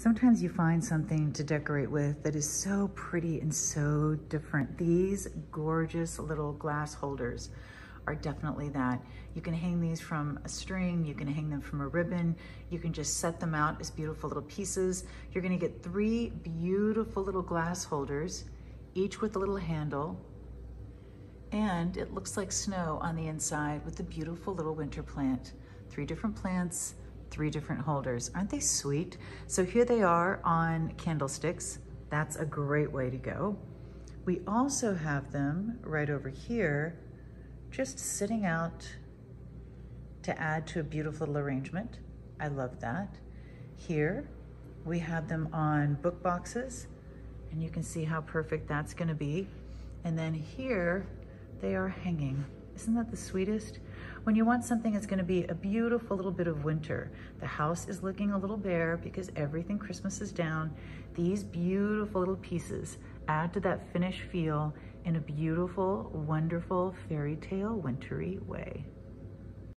Sometimes you find something to decorate with that is so pretty and so different. These gorgeous little glass holders are definitely that. You can hang these from a string, you can hang them from a ribbon, you can just set them out as beautiful little pieces. You're gonna get three beautiful little glass holders, each with a little handle, and it looks like snow on the inside with a beautiful little winter plant. Three different plants, three different holders. Aren't they sweet? So here they are on candlesticks. That's a great way to go. We also have them right over here, just sitting out to add to a beautiful little arrangement. I love that. Here, we have them on book boxes, and you can see how perfect that's gonna be. And then here, they are hanging. Isn't that the sweetest? When you want something it's gonna be a beautiful little bit of winter, the house is looking a little bare because everything Christmas is down, these beautiful little pieces add to that finished feel in a beautiful, wonderful, fairy tale wintry way.